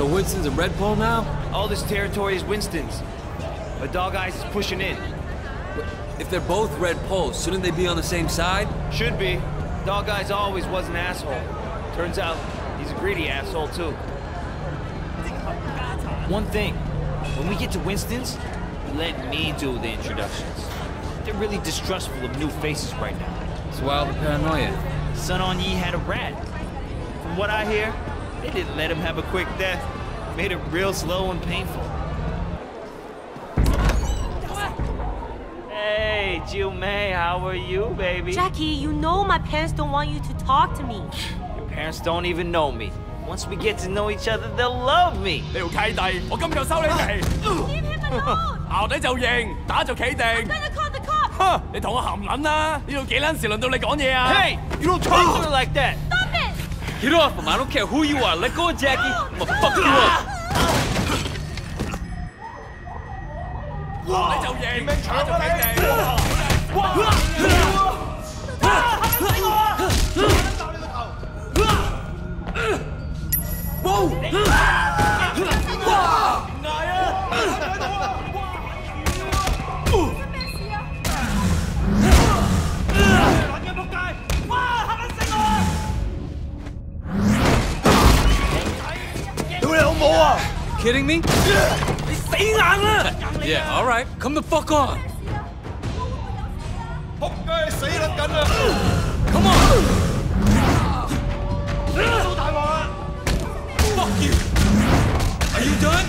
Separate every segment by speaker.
Speaker 1: So Winston's a red pole now?
Speaker 2: All this territory is Winston's. But Dog Eyes is pushing in.
Speaker 1: If they're both red poles, shouldn't they be on the same side?
Speaker 2: Should be. Dog Eyes always was an asshole. Turns out, he's a greedy asshole too. One thing, when we get to Winston's, let me do the introductions. They're really distrustful of new faces right now.
Speaker 1: It's wild the paranoia.
Speaker 2: Sun On Yee had a rat. From what I hear, they didn't let him have a quick death. Made it real slow and painful. Hey, Jill May, how are you, baby?
Speaker 3: Jackie, you know my parents don't want you to talk to me.
Speaker 2: Your parents don't even know me. Once we get to know each other, they'll love me.
Speaker 4: 呢条契弟，我今日收你皮，
Speaker 3: Leave him alone!
Speaker 4: 校底就认，打就企定。
Speaker 3: Gonna call the cops!
Speaker 4: 哼，你同我含撚啦！呢度几撚时轮到你讲嘢啊？
Speaker 2: Hey, you don't talk to her like that.
Speaker 3: Stop it!
Speaker 1: Get off him! I don't care who you are. Let go of Jackie. I'm gonna fuck you up. 哇！
Speaker 4: 你就贏，命抢啊你！
Speaker 1: 哇！
Speaker 4: 哇！哇！哇！哇！哇！哇！哇！哇！哇！哇！哇！哇！冇啊
Speaker 1: ！Kidding me？你死硬啦！Yeah, all right. Come the fuck on. Come on. Fuck you. Are you done?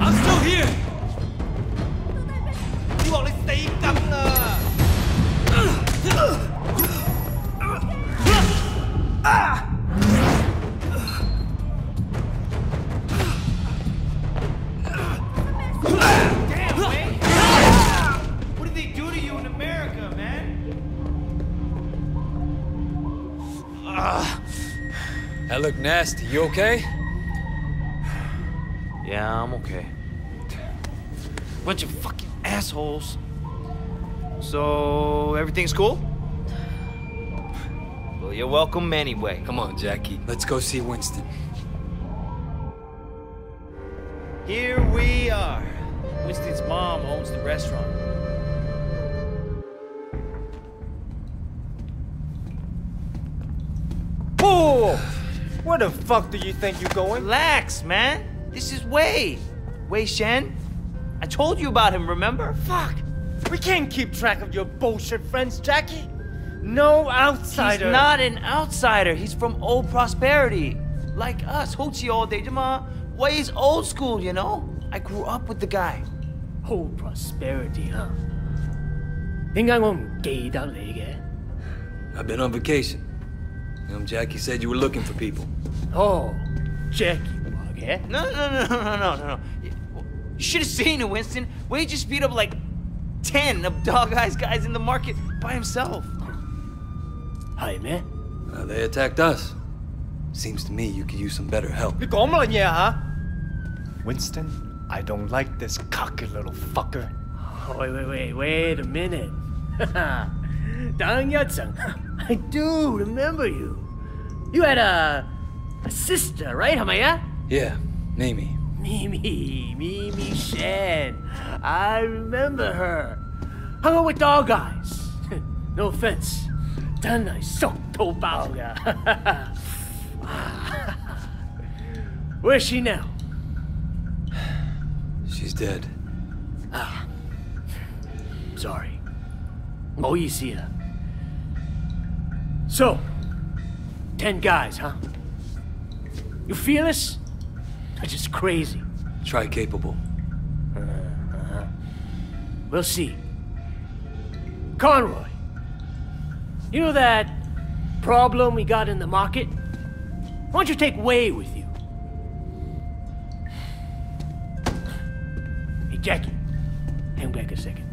Speaker 1: I'm still here.
Speaker 2: You want to stay
Speaker 1: Ah! Look nasty. You okay?
Speaker 2: Yeah, I'm okay. Bunch of fucking assholes. So, everything's cool? Well, you're welcome anyway.
Speaker 1: Come on, Jackie. Let's go see Winston.
Speaker 2: Here we are. Winston's mom owns the restaurant.
Speaker 5: Oh! Where the fuck do you think you're going?
Speaker 2: Relax, man. This is Wei. Wei Shen. I told you about him, remember?
Speaker 5: Fuck. We can't keep track of your bullshit friends, Jackie. No outsider.
Speaker 2: He's not an outsider. He's from old prosperity. Like us, Hoochie all day, Jama. Wei's old school, you know? I grew up with the guy.
Speaker 6: Old prosperity, huh?
Speaker 1: I've been on vacation. Um, Jackie said you were looking for people.
Speaker 6: Oh, Jackie Bug.
Speaker 2: No, no, no, no, no, no, no. You should have seen it, Winston. Wei just beat up like 10 of Dog Eyes guys in the market by himself.
Speaker 6: Hi, man.
Speaker 1: Uh, they attacked us. Seems to me you could use some better help.
Speaker 5: Winston, I don't like this cocky little fucker.
Speaker 6: Oh, wait, wait, wait, wait a minute. Dang Yatsung, I do remember you. You had a, a sister, right, Hamaya?
Speaker 1: Yeah, Mimi.
Speaker 6: Mimi, Mimi Shen. I remember her. Hung out with Dog Eyes. no offense. Then I sucked Tobaga. Where's she now?
Speaker 1: She's dead.
Speaker 6: Ah. Sorry. Oh, you see that. So, ten guys, huh? You feel this? It's just crazy.
Speaker 1: Try capable. Uh -huh.
Speaker 6: We'll see. Conroy, you know that problem we got in the market? Why don't you take Wei with you? Hey, Jackie, hang back a second.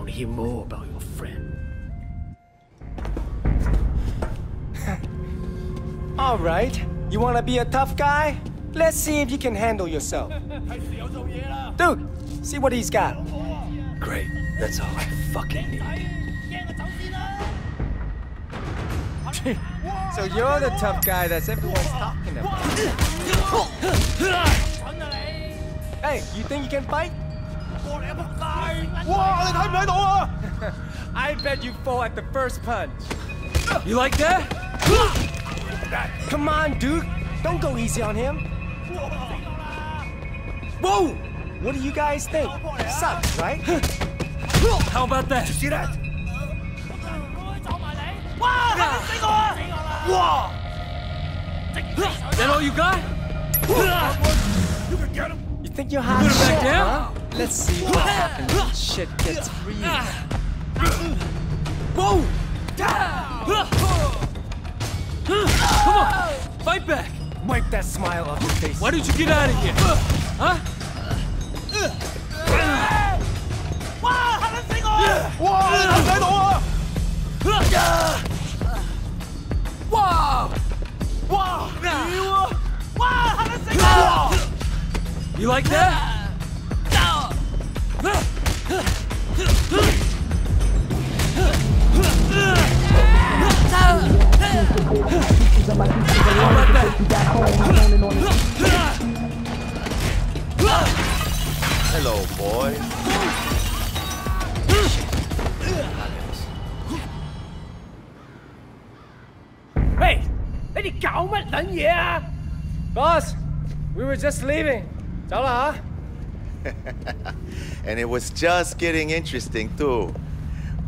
Speaker 6: I want to hear more about your friend.
Speaker 5: All right. You wanna be a tough guy? Let's see if you can handle yourself. Dude, see what he's got.
Speaker 1: Great. That's all I fucking need.
Speaker 5: So you're the tough guy that's everyone's talking about. Hey, you think you can fight? I bet you fall at the first punch.
Speaker 1: You like that?
Speaker 5: Come on, Duke. Don't go easy on him.
Speaker 1: Whoa!
Speaker 5: What do you guys think? Sucks, right?
Speaker 1: How about that?
Speaker 5: You see that? Wow!
Speaker 1: That all you got?
Speaker 5: You think you're hot
Speaker 1: Put him back down?
Speaker 5: Let's see what happens when shit gets real.
Speaker 1: Whoa! Come on! Fight back!
Speaker 5: Wipe that smile off your face.
Speaker 1: Why did you get out of here? Huh? You like that?
Speaker 6: 你哋搞乜撚嘢啊？
Speaker 5: Boss, we were just leaving. 走啦
Speaker 7: And it was just getting interesting, too.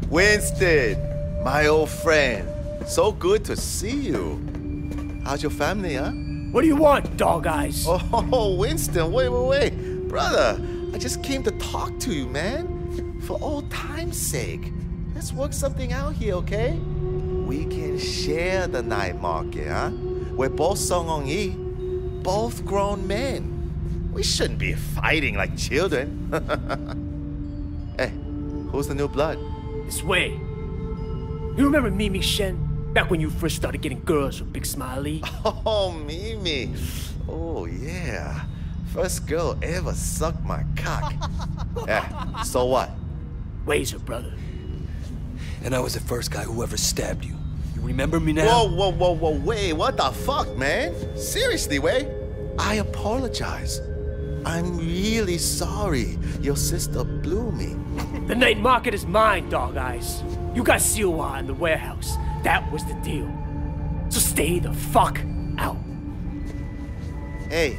Speaker 7: Winston, my old friend. So good to see you. How's your family, huh?
Speaker 6: What do you want, dog eyes?
Speaker 7: Oh, Winston, wait, wait, wait. Brother, I just came to talk to you, man. For old time's sake. Let's work something out here, okay? We can share the night market, huh? We're both Sun On Yee, both grown men. We shouldn't be fighting like children. hey, who's the new blood?
Speaker 6: This way. You remember Mimi Shen? Back when you first started getting girls with Big Smile Lee?
Speaker 7: Oh, Mimi. Oh, yeah. First girl ever sucked my cock. yeah, so what?
Speaker 6: Where's her brother?
Speaker 1: And I was the first guy who ever stabbed you. You remember me now?
Speaker 7: Whoa, whoa, whoa, whoa, wait, what the fuck, man? Seriously, wait. I apologize. I'm really sorry your sister blew me.
Speaker 6: The night market is mine, dog eyes. You got Siwa in the warehouse. That was the deal. So stay the fuck out.
Speaker 7: Hey,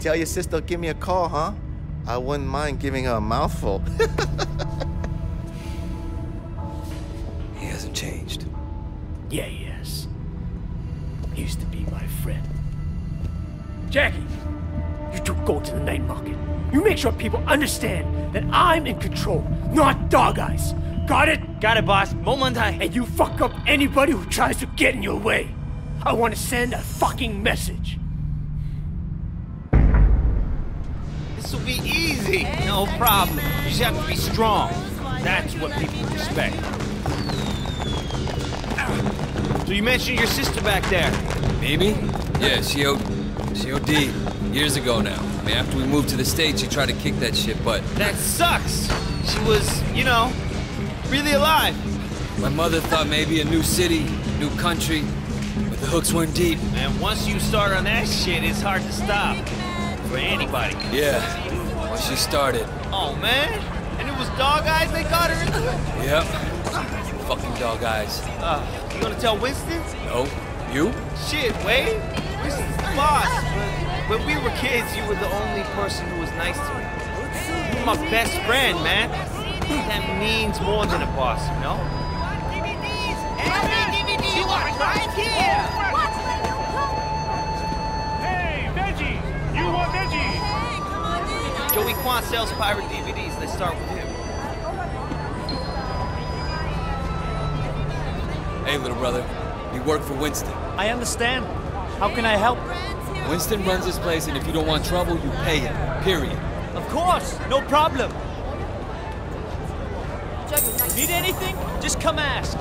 Speaker 7: tell your sister give me a call, huh? I wouldn't mind giving her a mouthful.
Speaker 1: He hasn't changed.
Speaker 6: Yeah, yes. Used to be my friend. Jackie, you two go to the night market. You make sure people understand that I'm in control, not dog eyes. Got it?
Speaker 2: Got it, boss. Momentai.
Speaker 6: And you fuck up anybody who tries to get in your way. I want to send a fucking message.
Speaker 2: This will be easy. No problem. You just have to be strong. That's what people respect. So you mentioned your sister back there.
Speaker 1: Maybe? Yeah, she O she OD'd years ago now. I mean, after we moved to the States, she tried to kick that shit, but
Speaker 2: That sucks. She was, you know, really alive.
Speaker 1: my mother thought maybe a new city, new country, but the hooks weren't deep.
Speaker 2: And once you start on that shit, it's hard to stop. For anybody.
Speaker 1: Yeah, once she started.
Speaker 2: Oh, man. And it was dog eyes they got her into?
Speaker 1: Yep. Fucking dog eyes.
Speaker 2: Uh, you gonna tell Winston?
Speaker 1: No? You?
Speaker 2: Shit, Wei. Winston's the boss. But when we were kids, you were the only person who was nice to me. You were my best friend, man. That means more than a boss, you know? DVDs! Every DVD you want right here!
Speaker 8: Hey, veggie! You want veggie?
Speaker 2: Joey Quan sells pirate DVDs. They start with
Speaker 1: Hey, little brother. You work for Winston.
Speaker 8: I understand. How can I help?
Speaker 1: Winston runs this place, and if you don't want trouble, you pay him. Period.
Speaker 8: Of course, no problem. Need anything? Just come ask.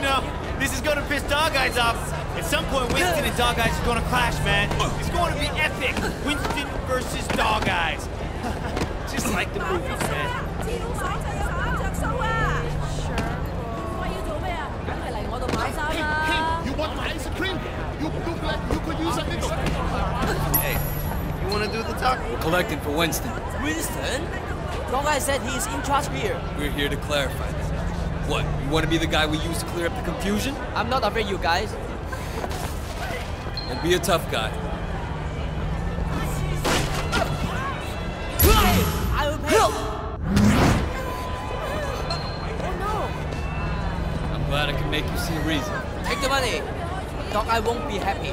Speaker 2: No, this is gonna piss Dog Eyes off. At some point, Winston and Dog Eyes are gonna clash, man. It's going to be epic. Winston versus Dog Eyes. Just like the movies, man.
Speaker 1: collecting for Winston.
Speaker 9: Winston? Wrong guy said he's in charge here.
Speaker 1: We're here to clarify that. What, you want to be the guy we use to clear up the confusion?
Speaker 9: I'm not afraid you guys.
Speaker 1: And be a tough guy.
Speaker 9: I will. Help!
Speaker 1: Oh, I'm glad I can make you see a reason.
Speaker 9: Take the money. Dog, I won't be happy.